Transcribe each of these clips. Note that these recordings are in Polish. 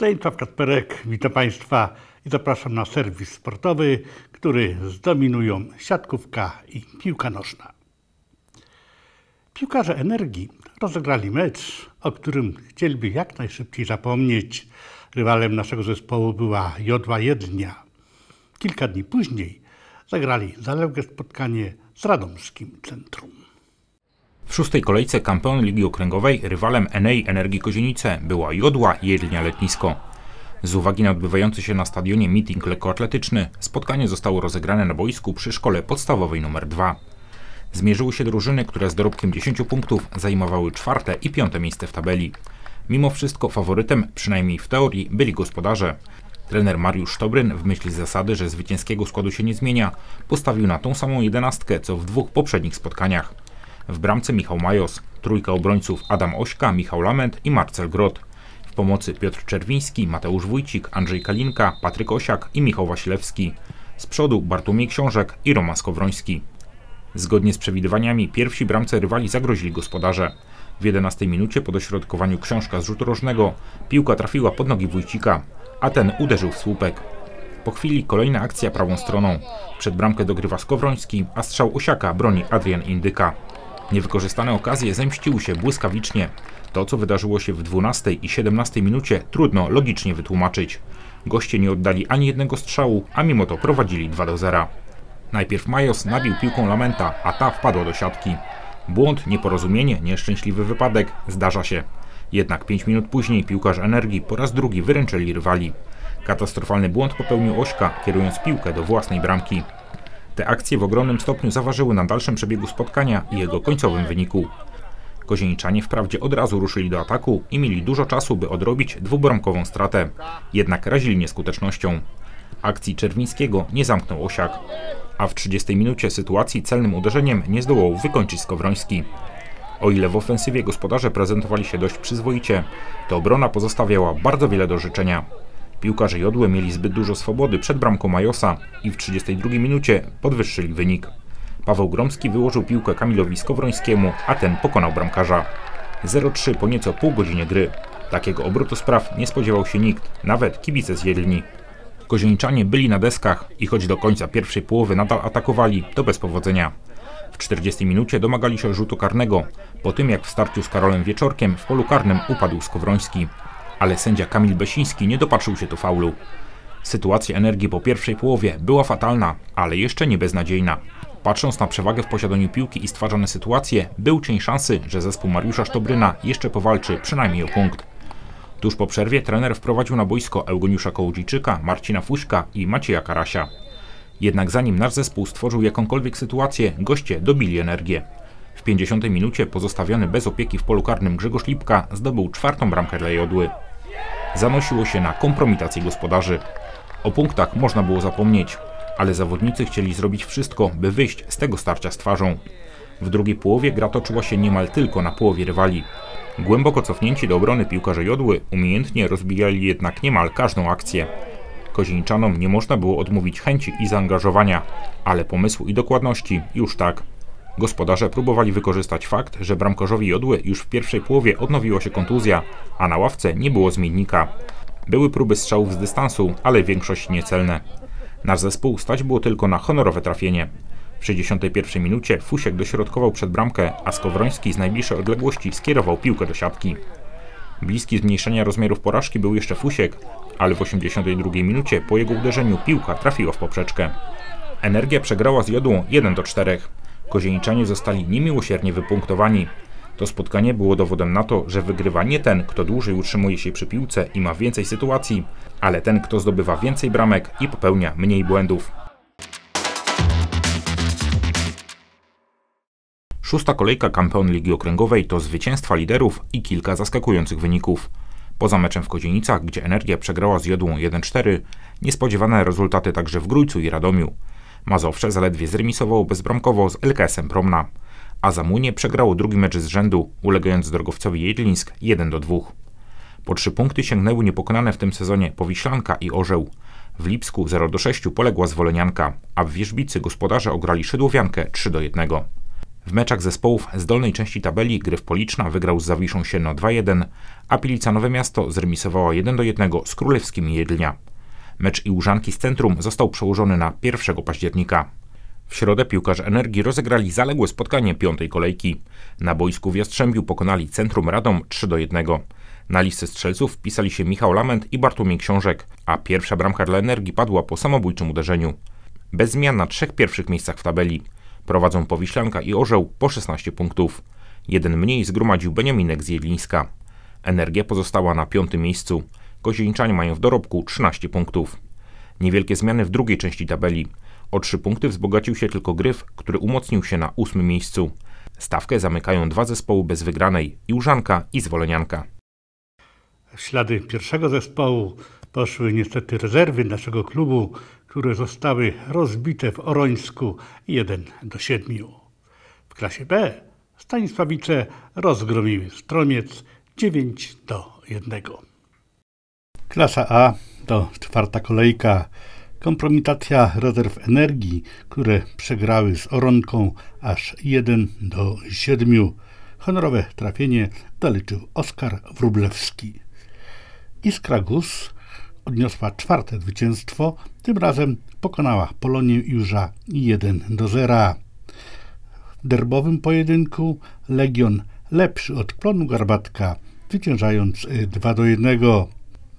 Stanisław Kasperek, witam Państwa i zapraszam na serwis sportowy, który zdominują siatkówka i piłka nożna. Piłkarze Energii rozegrali mecz, o którym chcieliby jak najszybciej zapomnieć. Rywalem naszego zespołu była Jodła Jednia. Kilka dni później zagrali zaległe spotkanie z Radomskim Centrum. W szóstej kolejce kampeon Ligi Okręgowej rywalem Enei Energii Kozienice była Jodła Jedlnia Letnisko. Z uwagi na odbywający się na stadionie meeting lekkoatletyczny, spotkanie zostało rozegrane na boisku przy szkole podstawowej nr 2. Zmierzyły się drużyny, które z dorobkiem 10 punktów zajmowały czwarte i piąte miejsce w tabeli. Mimo wszystko faworytem, przynajmniej w teorii, byli gospodarze. Trener Mariusz Sztobryn w myśl zasady, że zwycięskiego składu się nie zmienia, postawił na tą samą jedenastkę, co w dwóch poprzednich spotkaniach. W bramce Michał Majos, trójka obrońców Adam Ośka, Michał Lament i Marcel Grot. W pomocy Piotr Czerwiński, Mateusz Wójcik, Andrzej Kalinka, Patryk Osiak i Michał Wasilewski. Z przodu Bartłomiej Książek i Roman Skowroński. Zgodnie z przewidywaniami pierwsi bramce rywali zagrozili gospodarze. W 11 minucie po dośrodkowaniu książka z rzutu rożnego piłka trafiła pod nogi Wójcika, a ten uderzył w słupek. Po chwili kolejna akcja prawą stroną. Przed bramkę dogrywa Skowroński, a strzał Osiaka broni Adrian Indyka. Niewykorzystane okazje zemściły się błyskawicznie. To, co wydarzyło się w 12 i 17 minucie, trudno logicznie wytłumaczyć. Goście nie oddali ani jednego strzału, a mimo to prowadzili 2 do 0. Najpierw Majos nabił piłką Lamenta, a ta wpadła do siatki. Błąd, nieporozumienie, nieszczęśliwy wypadek zdarza się. Jednak 5 minut później piłkarz Energii po raz drugi wyręczyli rywali. Katastrofalny błąd popełnił Ośka, kierując piłkę do własnej bramki. Te akcje w ogromnym stopniu zaważyły na dalszym przebiegu spotkania i jego końcowym wyniku. Kozieniczanie wprawdzie od razu ruszyli do ataku i mieli dużo czasu, by odrobić dwubramkową stratę, jednak razili nieskutecznością. Akcji Czerwińskiego nie zamknął Osiak, a w 30 minucie sytuacji celnym uderzeniem nie zdołał wykończyć Skowroński. O ile w ofensywie gospodarze prezentowali się dość przyzwoicie, to obrona pozostawiała bardzo wiele do życzenia. Piłkarze Jodły mieli zbyt dużo swobody przed bramką Majosa i w 32 minucie podwyższyli wynik. Paweł Gromski wyłożył piłkę Kamilowi Skowrońskiemu, a ten pokonał bramkarza. 0-3 po nieco pół godzinie gry. Takiego obrotu spraw nie spodziewał się nikt, nawet kibice z Jedlni. Kozieńczanie byli na deskach i choć do końca pierwszej połowy nadal atakowali, to bez powodzenia. W 40 minucie domagali się rzutu karnego, po tym jak w starciu z Karolem Wieczorkiem w polu karnym upadł Skowroński ale sędzia Kamil Besiński nie dopatrzył się tu faulu. Sytuacja energii po pierwszej połowie była fatalna, ale jeszcze nie beznadziejna. Patrząc na przewagę w posiadaniu piłki i stwarzane sytuacje, był cień szansy, że zespół Mariusza Sztobryna jeszcze powalczy przynajmniej o punkt. Tuż po przerwie trener wprowadził na boisko Eugeniusza Kołodziejczyka, Marcina Fuśka i Macieja Karasia. Jednak zanim nasz zespół stworzył jakąkolwiek sytuację, goście dobili energię. W 50 minucie pozostawiony bez opieki w polu karnym Grzegorz Lipka zdobył czwartą bramkę dla Jodły zanosiło się na kompromitację gospodarzy. O punktach można było zapomnieć, ale zawodnicy chcieli zrobić wszystko, by wyjść z tego starcia z twarzą. W drugiej połowie gra toczyła się niemal tylko na połowie rywali. Głęboko cofnięci do obrony piłkarze Jodły umiejętnie rozbijali jednak niemal każdą akcję. Kozieńczanom nie można było odmówić chęci i zaangażowania, ale pomysłu i dokładności już tak. Gospodarze próbowali wykorzystać fakt, że bramkarzowi Jodły już w pierwszej połowie odnowiła się kontuzja, a na ławce nie było zmiennika. Były próby strzałów z dystansu, ale większość niecelne. Nasz zespół stać było tylko na honorowe trafienie. W 61 minucie Fusiek dośrodkował przed bramkę, a Skowroński z najbliższej odległości skierował piłkę do siatki. Bliski zmniejszenia rozmiarów porażki był jeszcze Fusiek, ale w 82 minucie po jego uderzeniu piłka trafiła w poprzeczkę. Energia przegrała z Jodłą 1 do 4. Kozieniczanie zostali niemiłosiernie wypunktowani. To spotkanie było dowodem na to, że wygrywa nie ten, kto dłużej utrzymuje się przy piłce i ma więcej sytuacji, ale ten, kto zdobywa więcej bramek i popełnia mniej błędów. Szósta kolejka kampeon Ligi Okręgowej to zwycięstwa liderów i kilka zaskakujących wyników. Poza meczem w Kozienicach, gdzie Energia przegrała z Jodłą 1-4, niespodziewane rezultaty także w Grójcu i Radomiu. Mazowsze zaledwie zremisowało bezbramkowo z LKS-em Promna, a Zamunie przegrało drugi mecz z rzędu, ulegając drogowcowi Jedlińsk 1 do 2. Po trzy punkty sięgnęły niepokonane w tym sezonie Powiślanka i Orzeł. W Lipsku 0 do 6 poległa Zwolenianka, a w Wierzbicy gospodarze ograli Szydłowiankę 3 do 1. W meczach zespołów z dolnej części tabeli Gryf Policzna wygrał z Zawiszą Sieno 2-1, a Pilica Nowe Miasto zremisowała 1-1 z Królewskim Jedlnia. Mecz i Łużanki z centrum został przełożony na 1 października. W środę piłkarze Energii rozegrali zaległe spotkanie piątej kolejki. Na boisku w Jastrzębiu pokonali Centrum Radom 3 do 1. Na listę strzelców wpisali się Michał Lament i Bartłomiej Książek, a pierwsza bramka dla Energii padła po samobójczym uderzeniu. Bez zmian na trzech pierwszych miejscach w tabeli. Prowadzą Powiślanka i Orzeł po 16 punktów. Jeden mniej zgromadził Beniaminek z Jedlińska. Energia pozostała na piątym miejscu. Kozieniczanie mają w dorobku 13 punktów. Niewielkie zmiany w drugiej części tabeli. O 3 punkty wzbogacił się tylko Gryf, który umocnił się na ósmym miejscu. Stawkę zamykają dwa zespoły bez wygranej – Iłżanka i Zwolenianka. W ślady pierwszego zespołu poszły niestety rezerwy naszego klubu, które zostały rozbite w Orońsku 1 do 7. W klasie B Stanisławice rozgromiły Stromiec 9 do 1. Klasa A to czwarta kolejka. Kompromitacja rezerw energii, które przegrały z Oronką aż 1 do 7. Honorowe trafienie zaliczył Oskar Wróblewski. Iskra Gus odniosła czwarte zwycięstwo, tym razem pokonała Polonię Jurza 1 do 0. W derbowym pojedynku Legion lepszy od plonu Garbatka, zwyciężając 2 do 1.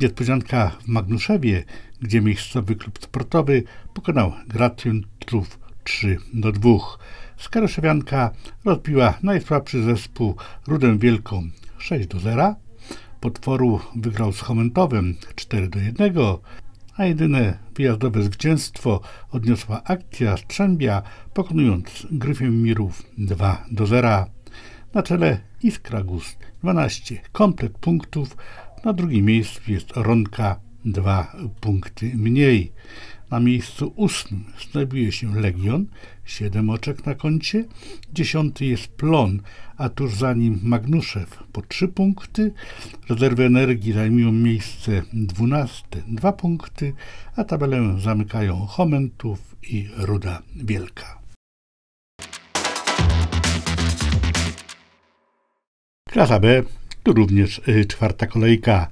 Niespodzianka w Magnuszewie, gdzie miejscowy klub sportowy pokonał Gracjon Trów 3 do 2. Skaryszewianka rozbiła najsłabszy zespół Rudę Wielką 6 do 0. Potworu wygrał z Chomentowem 4 do 1, a jedyne wyjazdowe zwycięstwo odniosła akcja Strzębia, pokonując Gryfiem Mirów 2 do 0. Na czele Iskra Gust 12 komplet punktów, na drugim miejscu jest Ronka 2 punkty mniej. Na miejscu ósmym znajduje się Legion, 7 oczek na koncie. Dziesiąty jest Plon, a tuż za nim Magnuszew po 3 punkty. Rezerwy energii zajmują miejsce 12, 2 punkty, a tabelę zamykają Chomentów i Ruda Wielka. Klasa B tu również y, czwarta kolejka.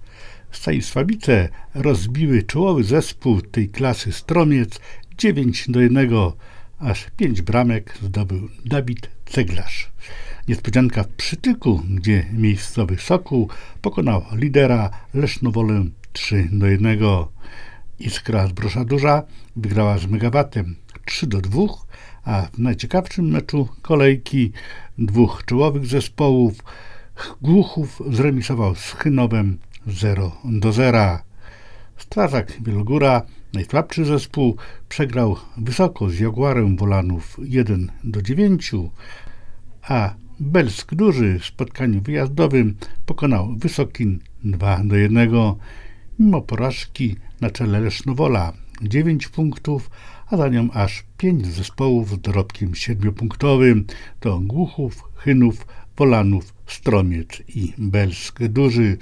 Stanisławice rozbiły czołowy zespół tej klasy Stromiec 9 do 1, aż 5 bramek zdobył Dawid Ceglarz. Niespodzianka w Przytyku, gdzie miejscowy Sokół pokonał lidera Lesznowolę 3 do 1. Iskra z Brosza Duża wygrała z Megawatem 3 do 2, a w najciekawszym meczu kolejki dwóch czołowych zespołów Głuchów zremisował z Chynowem 0 do 0. Strażak Wielogóra, najsłabszy zespół, przegrał wysoko z Jaguarem Wolanów 1 do 9, a Belsk Duży w spotkaniu wyjazdowym pokonał Wysokin 2 do 1. Mimo porażki na czele Lesznowola 9 punktów, a za nią aż 5 zespołów z dorobkiem 7-punktowym to Głuchów, Chynów, Wolanów, Stromiec i Belsk Duży.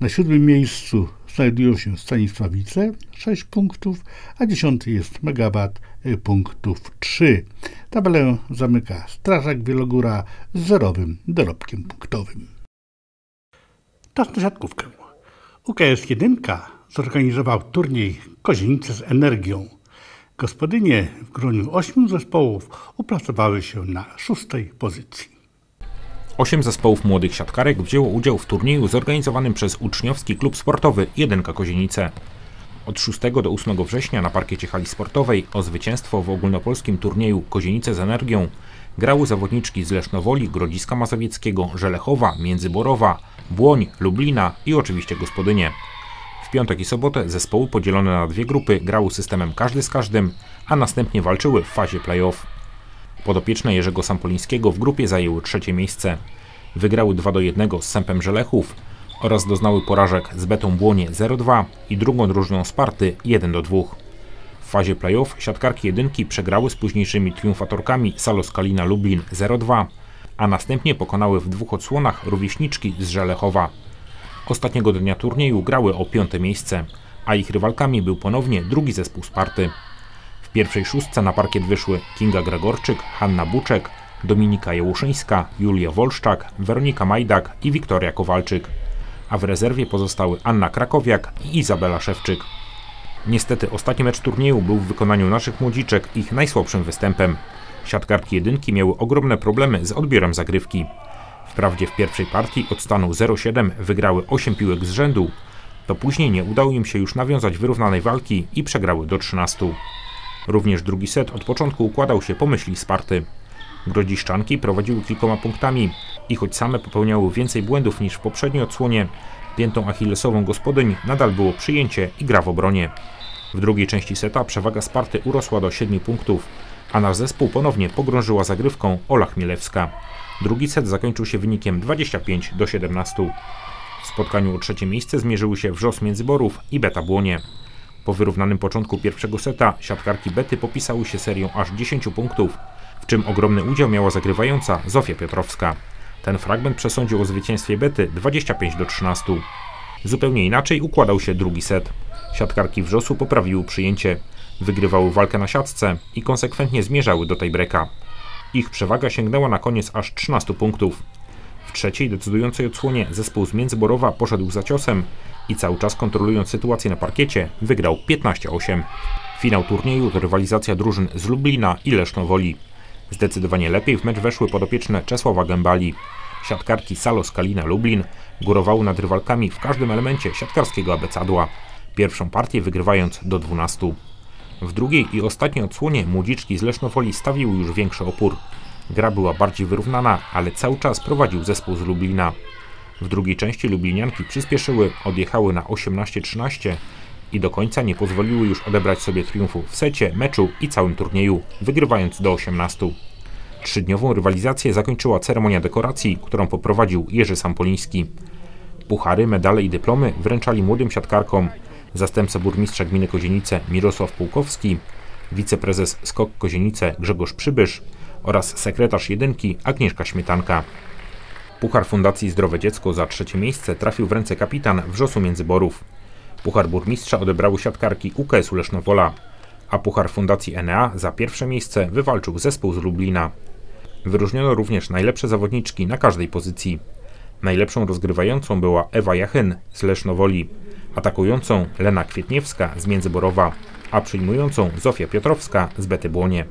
Na siódmym miejscu znajdują się Stanisławice, 6 punktów, a dziesiąty jest Megawat, punktów 3. Tabelę zamyka Strażak Wielogóra z zerowym dorobkiem punktowym. Czas na siatkówkę. UKS 1 zorganizował turniej Kozienice z energią. Gospodynie w groniu ośmiu zespołów uplasowały się na szóstej pozycji. Osiem zespołów młodych siatkarek wzięło udział w turnieju zorganizowanym przez uczniowski klub sportowy Jedynka Kozienice. Od 6 do 8 września na parkiecie hali sportowej o zwycięstwo w ogólnopolskim turnieju Kozienice z energią grały zawodniczki z Lesznowoli, Grodziska Mazowieckiego, Żelechowa, Międzyborowa, Błoń, Lublina i oczywiście gospodynie. W piątek i sobotę zespoły podzielone na dwie grupy grały systemem każdy z każdym, a następnie walczyły w fazie play-off. Podopieczne Jerzego Sampolińskiego w grupie zajęły trzecie miejsce. Wygrały 2 do 1 z Sępem Żelechów oraz doznały porażek z Betą Błonie 0-2 i drugą drużyną Sparty 1 do 2. W fazie playoff siatkarki jedynki przegrały z późniejszymi triumfatorkami Salos Kalina Lublin 0-2, a następnie pokonały w dwóch odsłonach rówieśniczki z Żelechowa. Ostatniego dnia turnieju grały o piąte miejsce, a ich rywalkami był ponownie drugi zespół Sparty pierwszej szóstce na parkiet wyszły Kinga Gregorczyk, Hanna Buczek, Dominika Jełuszyńska, Julia Wolszczak, Weronika Majdak i Wiktoria Kowalczyk. A w rezerwie pozostały Anna Krakowiak i Izabela Szewczyk. Niestety ostatni mecz turnieju był w wykonaniu naszych młodziczek ich najsłabszym występem. Siatkarki jedynki miały ogromne problemy z odbiorem zagrywki. Wprawdzie w pierwszej partii od stanu 0-7 wygrały 8 piłek z rzędu, to później nie udało im się już nawiązać wyrównanej walki i przegrały do 13. Również drugi set od początku układał się po myśli Sparty. Grodziszczanki prowadziły kilkoma punktami i choć same popełniały więcej błędów niż w poprzedniej odsłonie, piętą achillesową gospodyń nadal było przyjęcie i gra w obronie. W drugiej części seta przewaga Sparty urosła do 7 punktów, a nasz zespół ponownie pogrążyła zagrywką Ola Chmielewska. Drugi set zakończył się wynikiem 25 do 17. W spotkaniu o trzecie miejsce zmierzyły się Wrzos Międzyborów i Beta Błonie. Po wyrównanym początku pierwszego seta siatkarki Bety popisały się serią aż 10 punktów, w czym ogromny udział miała zagrywająca Zofia Piotrowska. Ten fragment przesądził o zwycięstwie Bety 25 do 13. Zupełnie inaczej układał się drugi set. Siatkarki Wrzosu poprawiły przyjęcie, wygrywały walkę na siatce i konsekwentnie zmierzały do tej breka. Ich przewaga sięgnęła na koniec aż 13 punktów. Trzeciej decydującej odsłonie zespół z Międzyborowa poszedł za ciosem i cały czas kontrolując sytuację na parkiecie wygrał 15-8. Finał turnieju to rywalizacja drużyn z Lublina i Lesznowoli. Zdecydowanie lepiej w mecz weszły podopieczne Czesława Gębali. Siatkarki Salos Kalina Lublin górowały nad rywalkami w każdym elemencie siatkarskiego abecadła. Pierwszą partię wygrywając do 12. W drugiej i ostatniej odsłonie młodziczki z Lesznowoli stawiły już większy opór. Gra była bardziej wyrównana, ale cały czas prowadził zespół z Lublina. W drugiej części Lublinianki przyspieszyły, odjechały na 18-13 i do końca nie pozwoliły już odebrać sobie triumfu w secie, meczu i całym turnieju, wygrywając do 18. Trzydniową rywalizację zakończyła ceremonia dekoracji, którą poprowadził Jerzy Sampoliński. Puchary, medale i dyplomy wręczali młodym siatkarkom zastępca burmistrza gminy Kozienice Mirosław Pułkowski, wiceprezes SKOK Kozienice Grzegorz Przybysz oraz sekretarz jedynki Agnieszka Śmietanka. Puchar Fundacji Zdrowe Dziecko za trzecie miejsce trafił w ręce kapitan Wrzosu Międzyborów. Puchar burmistrza odebrały siatkarki UKS-u Lesznowola, a Puchar Fundacji Enea za pierwsze miejsce wywalczył zespół z Lublina. Wyróżniono również najlepsze zawodniczki na każdej pozycji. Najlepszą rozgrywającą była Ewa Jachyn z Lesznowoli, atakującą Lena Kwietniewska z Międzyborowa, a przyjmującą Zofia Piotrowska z Bety Błonie.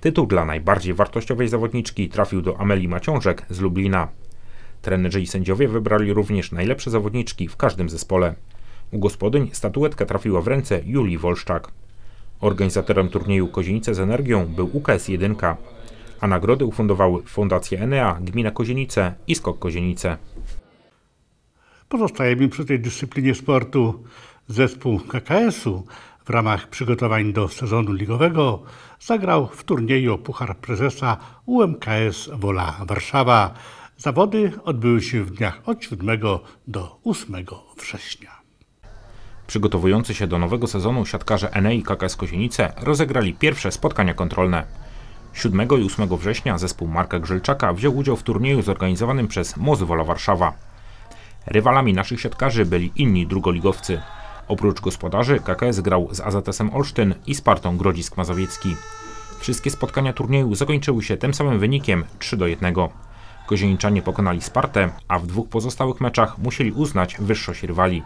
Tytuł dla najbardziej wartościowej zawodniczki trafił do Amelii Maciążek z Lublina. Trenerzy i sędziowie wybrali również najlepsze zawodniczki w każdym zespole. U gospodyń statuetka trafiła w ręce Julii Wolszczak. Organizatorem turnieju Kozienice z Energią był UKS 1, a nagrody ufundowały Fundacja Enea, Gmina Kozienice i Skok Kozienice. Pozostajemy przy tej dyscyplinie sportu. Zespół KKS-u w ramach przygotowań do sezonu ligowego zagrał w turnieju o Puchar Prezesa UMKS Wola Warszawa. Zawody odbyły się w dniach od 7 do 8 września. Przygotowujący się do nowego sezonu siatkarze Enei KKS Kozienice rozegrali pierwsze spotkania kontrolne. 7 i 8 września zespół Marka Grzelczaka wziął udział w turnieju zorganizowanym przez MOZ Wola Warszawa. Rywalami naszych siatkarzy byli inni drugoligowcy. Oprócz gospodarzy KKS grał z AZS-em Olsztyn i Spartą Grodzisk Mazowiecki. Wszystkie spotkania turnieju zakończyły się tym samym wynikiem 3 do 1. Kozieniczanie pokonali Spartę, a w dwóch pozostałych meczach musieli uznać wyższość rywali.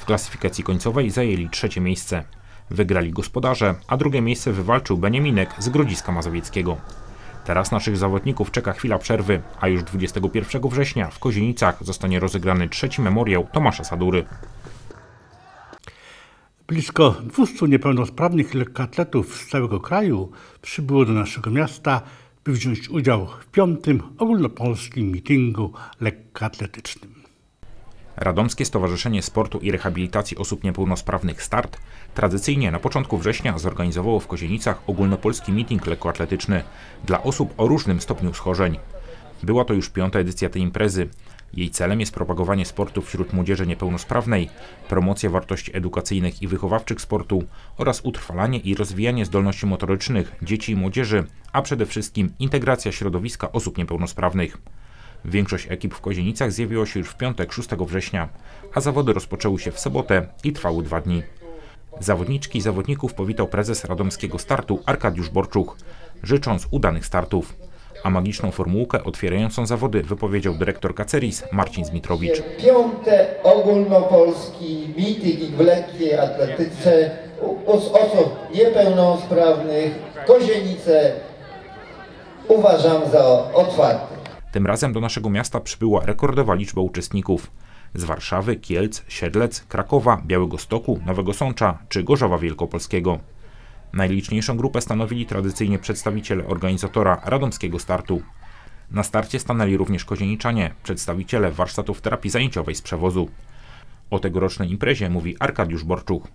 W klasyfikacji końcowej zajęli trzecie miejsce. Wygrali gospodarze, a drugie miejsce wywalczył Beniaminek z Grodziska Mazowieckiego. Teraz naszych zawodników czeka chwila przerwy, a już 21 września w Kozienicach zostanie rozegrany trzeci memoriał Tomasza Sadury. Blisko 200 niepełnosprawnych lekkoatletów z całego kraju przybyło do naszego miasta, by wziąć udział w piątym ogólnopolskim mitingu lekkoatletycznym. Radomskie Stowarzyszenie Sportu i Rehabilitacji Osób Niepełnosprawnych Start tradycyjnie na początku września zorganizowało w Kozienicach ogólnopolski meeting lekkoatletyczny dla osób o różnym stopniu schorzeń. Była to już piąta edycja tej imprezy. Jej celem jest propagowanie sportu wśród młodzieży niepełnosprawnej, promocja wartości edukacyjnych i wychowawczych sportu oraz utrwalanie i rozwijanie zdolności motorycznych dzieci i młodzieży, a przede wszystkim integracja środowiska osób niepełnosprawnych. Większość ekip w Kozienicach zjawiło się już w piątek 6 września, a zawody rozpoczęły się w sobotę i trwały dwa dni. Zawodniczki i zawodników powitał prezes radomskiego startu Arkadiusz Borczuch, życząc udanych startów. A magiczną formułkę otwierającą zawody wypowiedział dyrektor Kaceris Marcin Zmitrowicz. Piąte ogólnopolski meeting w lekkiej atletyce osób niepełnosprawnych Kozienice uważam za otwarte. Tym razem do naszego miasta przybyła rekordowa liczba uczestników. Z Warszawy, Kielc, Siedlec, Krakowa, Białegostoku, Nowego Sącza czy Gorzowa Wielkopolskiego. Najliczniejszą grupę stanowili tradycyjnie przedstawiciele organizatora radomskiego startu. Na starcie stanęli również kozieniczanie, przedstawiciele warsztatów terapii zajęciowej z przewozu. O tegorocznej imprezie mówi Arkadiusz Borczuch.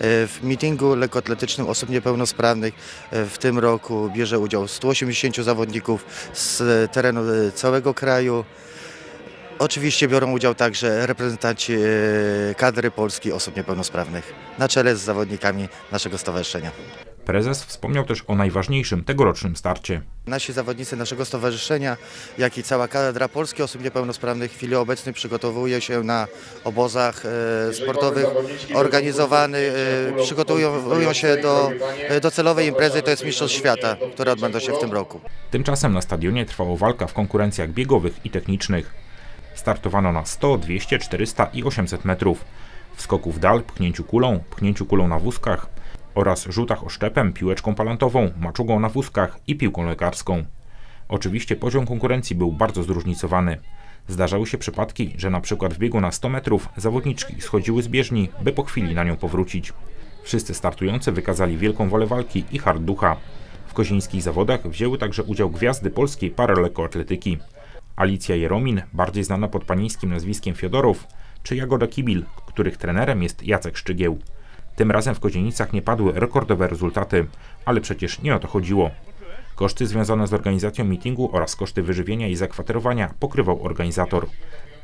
W meetingu lekkoatletycznym osób niepełnosprawnych e, w tym roku bierze udział 180 zawodników z terenu e, całego kraju. Oczywiście biorą udział także reprezentanci e, kadry Polski osób niepełnosprawnych na czele z zawodnikami naszego stowarzyszenia. Prezes wspomniał też o najważniejszym tegorocznym starcie. Nasi zawodnicy naszego stowarzyszenia, jak i cała kadra Polski osób niepełnosprawnych w chwili obecnej przygotowuje się na obozach e, sportowych organizowanych, e, przygotowują się do e, docelowej imprezy, to jest Mistrzostw Świata, które odbędą się w tym roku. Tymczasem na stadionie trwała walka w konkurencjach biegowych i technicznych. Startowano na 100, 200, 400 i 800 metrów. W skoku w dal, pchnięciu kulą, pchnięciu kulą na wózkach oraz rzutach oszczepem, piłeczką palantową, maczugą na wózkach i piłką lekarską. Oczywiście poziom konkurencji był bardzo zróżnicowany. Zdarzały się przypadki, że na przykład w biegu na 100 metrów zawodniczki schodziły z bieżni, by po chwili na nią powrócić. Wszyscy startujący wykazali wielką wolę walki i hard ducha. W kozińskich zawodach wzięły także udział gwiazdy polskiej paralekkoatletyki. Alicja Jeromin, bardziej znana pod panieńskim nazwiskiem Fiodorow, czy Jagoda Kibil, których trenerem jest Jacek Szczygieł. Tym razem w Kozienicach nie padły rekordowe rezultaty, ale przecież nie o to chodziło. Koszty związane z organizacją meetingu oraz koszty wyżywienia i zakwaterowania pokrywał organizator.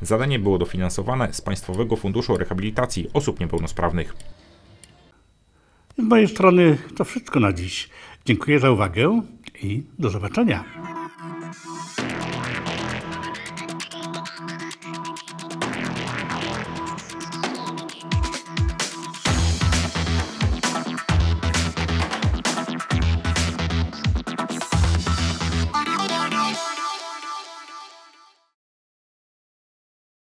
Zadanie było dofinansowane z Państwowego Funduszu Rehabilitacji Osób Niepełnosprawnych. Z mojej strony to wszystko na dziś. Dziękuję za uwagę i do zobaczenia.